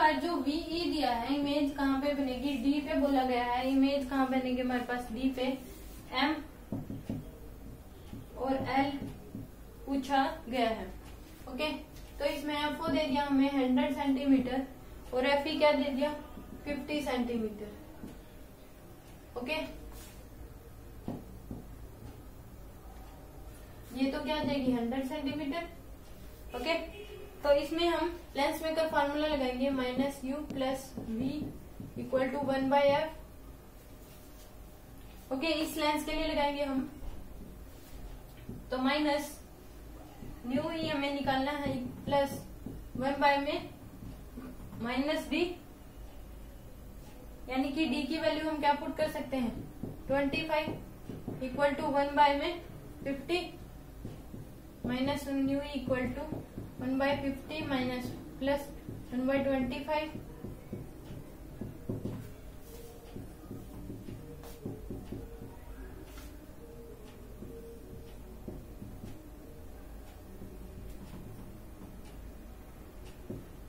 बार जो वीई दिया है इमेज कहाँ पे बनेगी? डी पे बोला गया है इमेज कहाँ बनेगी हमारे पास? डी पे। एम और एल पूछा गया है। ओके तो इसमें एफ़ ओ दे दिया हमें हंड्रेड सेंटीमीटर और एफ़ ई क्या दे दिया? फिफ्टी सेंटीमीटर ओके ये तो क्या जाएगी? हंड्रेड सेंटीमीटर ओके तो इसमें हम लेंस मेकर फार्मूला लगाएँगे minus U plus V equal to one by F okay इस लेंस के लिए लगाएँगे हम। तो माइनस न्यू ही हमें निकालना है प्लस वन बाय में माइनस डी यानी कि डी की वैल्यू हम क्या पुट कर सकते हैं? Twenty five equal to one by में fifty minus new equal to one by fifty minus plus one by twenty five.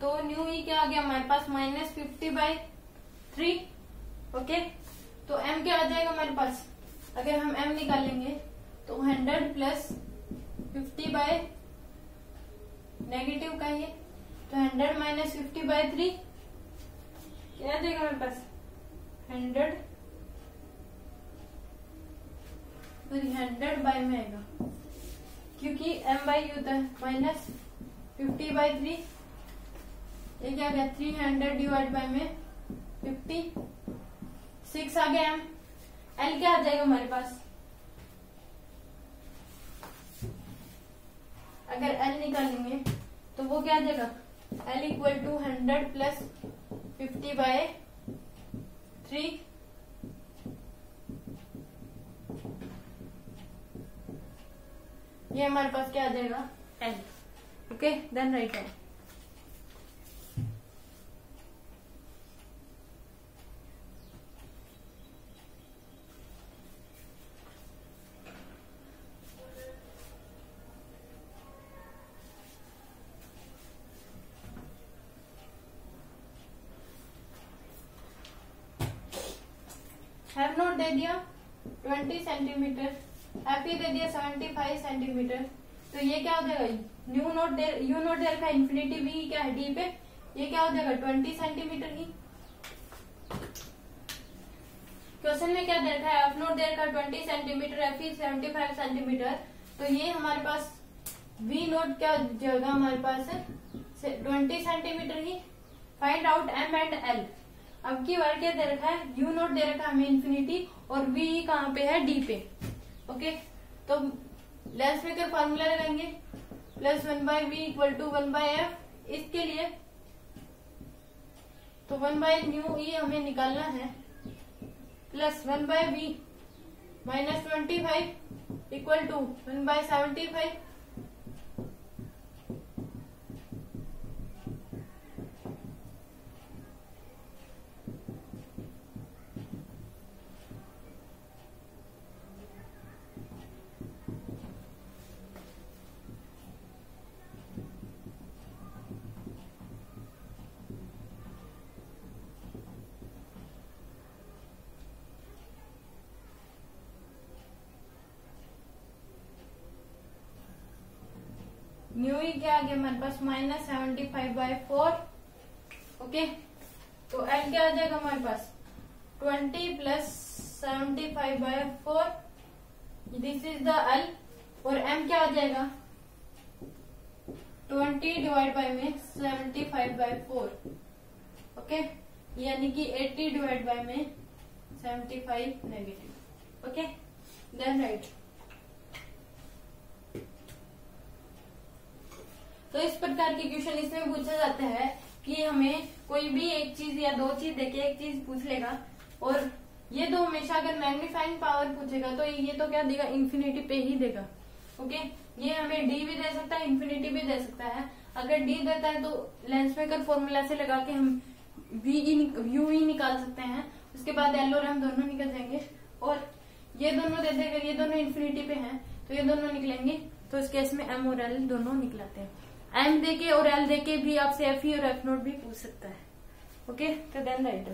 तो न्यू ई क्या आ गया? हमारे पास minus fifty by three okay तो एम क्या आ जाएगा हमारे पास? अगर हम एम निकालेंगे तो hundred plus fifty by negative का ये? तो hundred minus fifty by three क्या जाएगा हमारे पास? हंड्रेड हंड्रेड बाय में आएगा क्योंकि एम बाई यू है माइनस फिफ्टी बाई थ्री ये क्या गया? थ्री हंड्रेड डिवाइड बाय में फिफ्टी सिक्स आ गया एम एल क्या आ जाएगा हमारे पास? अगर एल निकालेंगे तो वो क्या देगा? L equal to hundred plus fifty by three ये हमारे पास क्या आ जाएगा एल ओके देन राइट है हैव नोट दे दिया 20 सेंटीमीटर। हैप्पी दे दिया 75 सेंटीमीटर। तो ये क्या हो जाएगा? न्यू नोट दे यू नोट दे रखा इन्फिनिटी भी क्या है डी पे? ये क्या हो जाएगा? 20 सेंटीमीटर ही। क्वेश्चन में क्या दे रखा है? एफ़ नोट दे रखा 20 सेंटीमीटर एफ़ ई 75 सेंटीमीटर। तो ये हमारे पास वी नोट क्या जगह हमारे पास है? 20 centimetre he. Find out M and L अब की बार क्या दे रखा है? यू नोट दे रखा है हमें इन्फिनिटी और वी कहाँ पे है? डी पे। ओके तो लेंस मेकर फॉर्मूला लगाएँगे plus one by V equal to one by F इसके लिए तो वन बाय न्यू ई हमें निकालना है। Plus one by V minus twenty five equal to one by seventy five new क्या आ गया हमारे पास minus seventy five by four okay तो एल क्या आ जाएगा हमारे पास? Twenty plus seventy five by four this is the L और एम क्या आ जाएगा? ट्वेंटी डिवाइड बाय में seventy five by four okay यानी कि एट्टी डिवाइड बाय में seventy five negative okay then right तो इस प्रकार के क्वेश्चन इसमें पूछा जाता है कि हमें कोई भी एक चीज़ या दो चीज़ देके एक चीज़ पूछ लेगा और ये दो हमेशा अगर मैग्निफाइंग पावर पूछेगा तो ये तो क्या देगा? इन्फिनिटी पे ही देगा। ओके ये हमें डी भी दे सकता है इन्फिनिटी भी दे सकता है। अगर डी देता है तो लेंस मेकर फॉर्मूला से लगा के हम वी यू ही निकाल सकते हैं। उसके बाद एल और एम दोनों निकल जाएँगे। और ये दोनों दे देगा ये दोनों इन्फिनिटी पे हैं तो ये दोनों निकलेंगे। तो इस केस में एम और एल दोनों निकलाते हैं। एम देके और एल देके भी आपसे एफ़ ई और एफ़ नोट भी पूछ सकता है। ओके तो देन राइट